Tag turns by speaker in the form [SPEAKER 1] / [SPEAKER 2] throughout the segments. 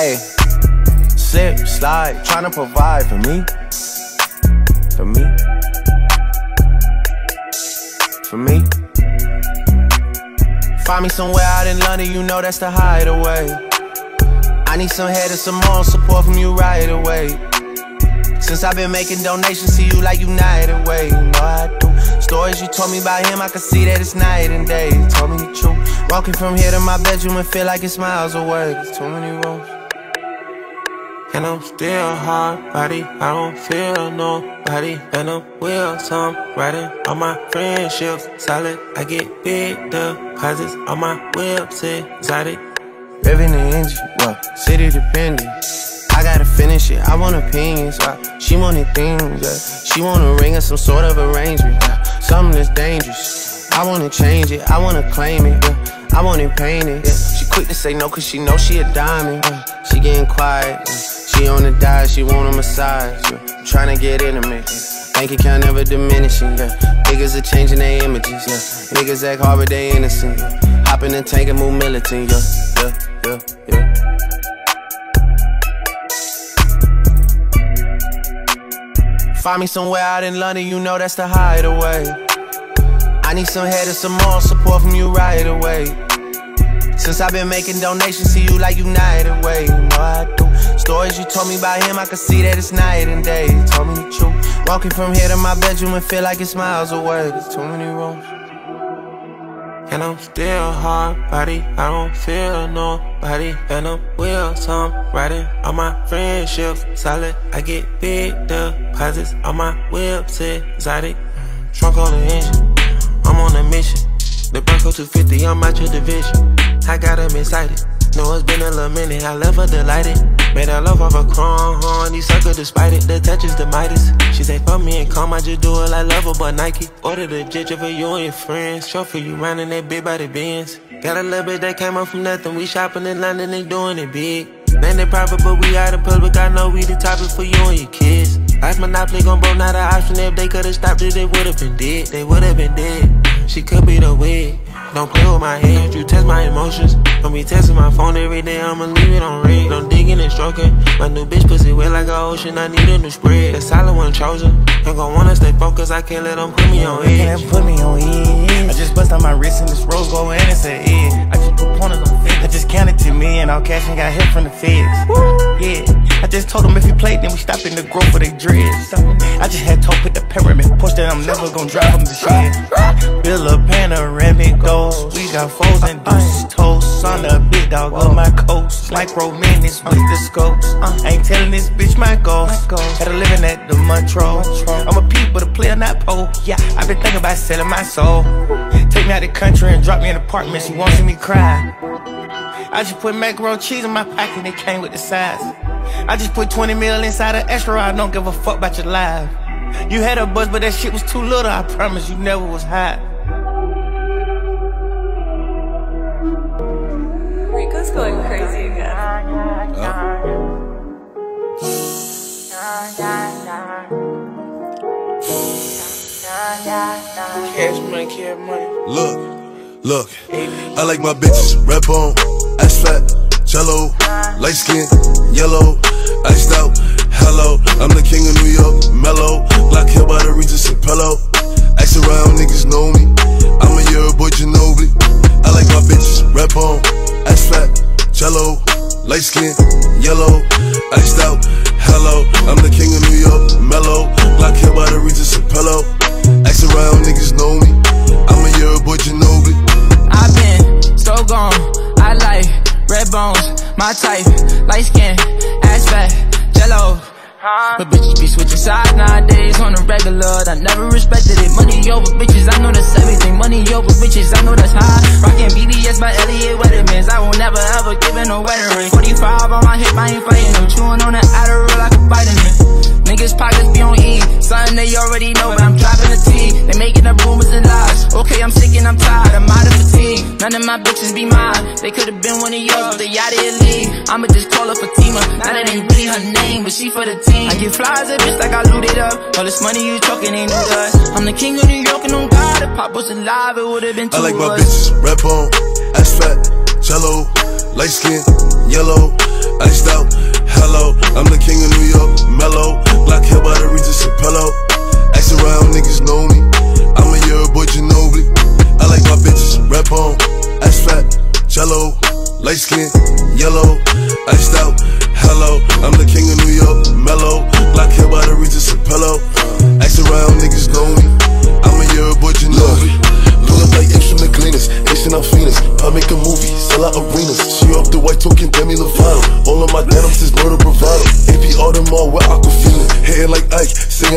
[SPEAKER 1] Hey, slip, slide, trying to provide for me. For me. For me. Find me somewhere out in London, you know that's the hideaway. I need some head and some more support from you right away. Since I've been making donations to you like United Way, you know I do. Stories you told me about him, I can see that it's night and day. You told me the truth. Walking from here to my bedroom and feel like it's miles away. There's too many roads.
[SPEAKER 2] And I'm still hard body, I don't feel nobody. And I'm with some riding on my friendships. Solid, I get big deposits on my whips, exotic.
[SPEAKER 1] Revving the engine, well, city dependent. I gotta finish it, I want opinions, uh, she wanted things, yeah. She want a ring or some sort of arrangement, yeah. Something that's dangerous. I wanna change it, I wanna claim it, yeah. I want it painted, yeah. She quick to say no cause she know she a diamond, yeah. She getting quiet, yeah. She on the diet, she want a massage, yeah. Trying to get intimate, yeah. Bank account never diminishing, yeah. Niggas are changing their images, yeah. Niggas act hard but they innocent, yeah. Hop in the tank and move militant, yeah, yeah, yeah, yeah. Find me somewhere out in London, you know that's the hideaway. I need some head and some more support from you right away. Since I've been making donations to you like United Way, you know I do. Stories you told me about him, I can see that it's night and day. You told me the truth. Walking from here to my bedroom and feel like it's miles away. There's too many rooms.
[SPEAKER 2] And I'm still hard body, I don't feel nobody. And I'm with some riding on my friendships. Solid, I get big deposits on my whips, exotic. Trunk on the engine, I'm on a mission. The Bronco 250, I'm out your division. I got them excited. Know it's been a little minute, I love her delighted. Made her love off a crown, horn, these sucker despite it. The touch is the Midas. She say, fuck me and come, I just do it like love her, but Nike. Order the jet for you and your friends. For you round in that big body Benz. Got a little bit that came up from nothing. We shopping in London and doing it big. They private, but we out in public. I know we the topic for you and your kids. Ice Monopoly gon' blow, not an option. If they could've stopped it, they would've been dead. They would've been dead. She could be the wig. Don't play with my head, you test my emotions. Don't be testing my phone every day, I'ma leave it on red. Don't digging and stroking. My new bitch pussy wet like a ocean, I need a new spread. The solid one chosen. Ain't gon' wanna stay focused, I can't let them put me on edge.
[SPEAKER 3] Can't put me on edge. I just bust on my wrist and this rose gold and an edge. I just put pointers on feds. I just counted to me and all cash and got hit from the feds. Yeah. I just told them if he played, then we stop in the growth for they dreads. I just had to put the pyramid push that I'm never gonna drive them to shed. Build a panoramic doors. We got foes and deuces toast. On the big dog of my coast. Like romantics with the scopes. Uh-huh. Ain't telling this bitch my goals. Had a living at the Montreux. I'm a peep, but a player, not pole. Yeah, I've been thinking about selling my soul. Take me out the country and drop me in an apartment. She won't see me cry. I just put macaroni cheese in my pocket, and it came with the size. I just put 20 mil inside an extra, I don't give a fuck about your life. You had a buzz, but that shit was too little, I promise you never was hot.
[SPEAKER 4] Rico's going crazy again.
[SPEAKER 2] Cash money, cash money.
[SPEAKER 5] Look, look, I like my bitches red bone, ass fat, jello, light skin, yellow, iced out. Hello, I'm the king of New York, mellow. Black hair by the Regis and pillow. Ask around, niggas know me. I'm a year boy, Ginobili. I like my bitches red bone, ass fat, jello, light skin, yellow, iced out. Hello, I'm the king of New York,
[SPEAKER 6] Money over bitches, I know that's high. Rockin' BBS by Elliot Weathermans. I will never ever give in a wedding ring. 45 on my hip, I ain't fighting them. Chewing on the Adderall like a vitamin. Niggas pockets be on E. Something they already know, but I'm dropping the T. They making up rumors and lies. Okay, I'm sick and I'm tired. I'm out of fatigue. None of my bitches be mine. They could've been one of yours, but they out of your league. I'ma just call her Fatima. Now that ain't really her name, but she for the team. I get flies a bitch like I looted up. All this money you talking ain't new to us. I'm the king of New York and on God. If Pop was alive, it would've been two
[SPEAKER 5] I like my bitches red bone, ass fat, jello, light skin, yellow, iced out. Hello, I'm the king of New York, mellow. Black hair by the Regis Apello. Ask around, niggas know me. I'm a year boy Ginobili. Like my bitches, Red on, ass fat, jello, light skin, yellow, iced out. Hello, I'm the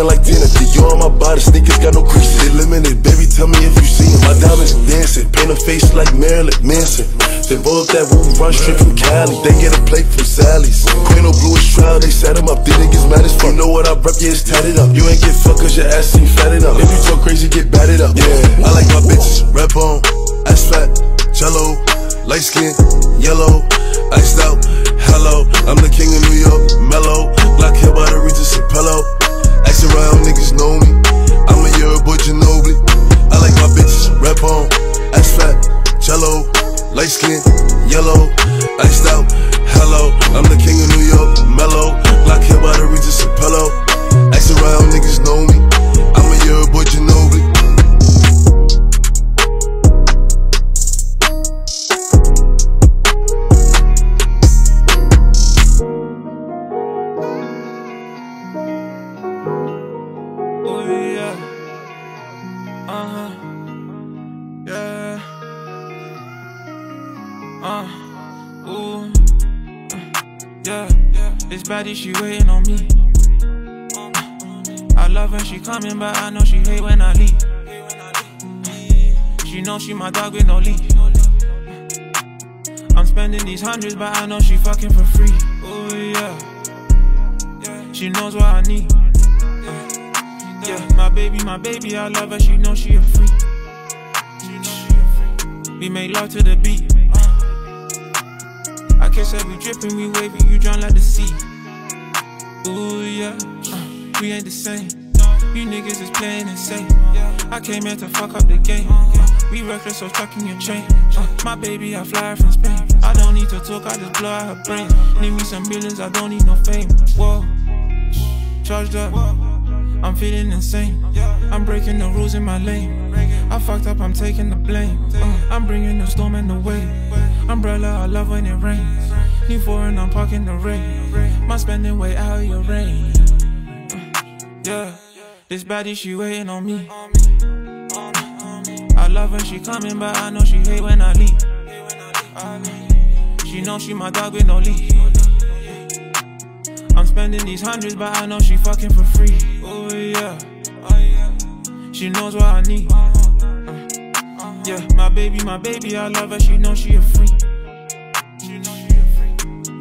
[SPEAKER 5] Singing like Dina. you on my body, sneakers got no creases. Limited, baby, tell me if you see them. My diamonds dancing, paint a face like Marilyn Manson. Then up that roof, run straight from Cali. They get a plate from Sally's. Queen of Blue trial, they set him up. These niggas mad as fuck. You know what I rep, yeah, it's tatted up. You ain't get fucked cause your ass ain't fatted up. If you talk crazy, get batted up. Yeah, I like my bitches, rep on, ass fat, jello, light skin, yellow, iced out. Hello, I'm the king of New York, mellow. Black hair by the Regis Apello. Ask around, niggas know me. I'm a year boy Ginobili. I like my bitches, rep on, ass fat, jello, light skin, yellow, iced out. Hello, I'm the king of New York, mellow. Black hair by the Regis Apello. Ask around, niggas know me. I'm a year boy Ginobili.
[SPEAKER 7] Baddie, she waiting on me. I love when she coming, but I know she hate when I leave. She know she my dog with no leash. I'm spending these hundreds, but I know she fucking for free. Oh yeah. She knows what I need. Yeah, my baby, my baby, I love her, she know she a freak. We make love to the beat. I kiss her, we dripping, we wavy, you drown like the sea. Ooh, yeah, uh, we ain't the same. You niggas is playing insane. I came here to fuck up the game. Uh, we reckless, so stuck in your chain. Uh, my baby, I fly from Spain. I don't need to talk, I just blow out her brain. Need me some millions, I don't need no fame. Whoa, charged up. I'm feeling insane. I'm breaking the rules in my lane. I fucked up, I'm taking the blame. Uh, I'm bringing the storm and the wave. Umbrella, I love when it rains. New foreign, I'm parking the rain. My spending way out your range. Uh, yeah, this baddie, she waiting on me. I love when she coming, but I know she hate when I leave. She know she my dog with no leash. I'm spending these hundreds, but I know she fucking for free. Oh yeah, she knows what I need. Uh, yeah, my baby, my baby, I love her. She know she a freak.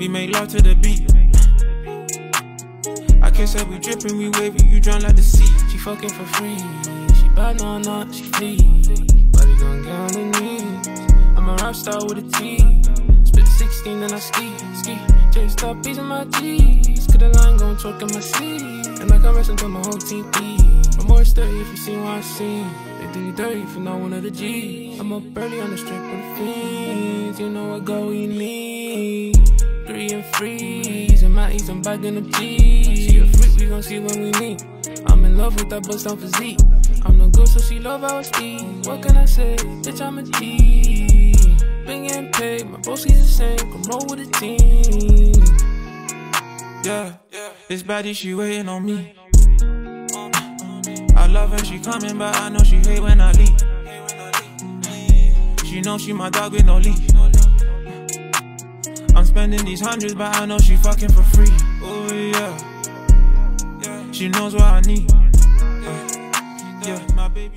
[SPEAKER 7] We make love to the beat. I kiss her, we dripping, we wavy, you drown like the sea.
[SPEAKER 8] She fucking for free. She bad, no, not, she flee. Body gon' get on her knees. I'm a rap star with a T. Spit 16, then I ski, ski. Just stop beating my G's. Cause the line gon' choke in my sleeve. And I can rest until my whole team eat. I'm more sturdy if you see what I see. They do you dirty if you're not one of the G's. I'm up early on the strip with the fiends. You know what go we need. Three and freeze. And my E's, I'm bagging the G's. She a freak, we gon' see when we meet. I'm in love with that bust down physique. I'm no good, so she love our speed. What can I say? Bitch, I'm a G. Been getting paid, my bro, she's the same. Come roll with the team.
[SPEAKER 7] Yeah, this baddie, she waiting on me. I love when she coming, but I know she hate when I leave. She know she my dog with no leash. Spending these hundreds, but I know she fucking for free. Oh yeah, she knows what I need. Yeah, my baby.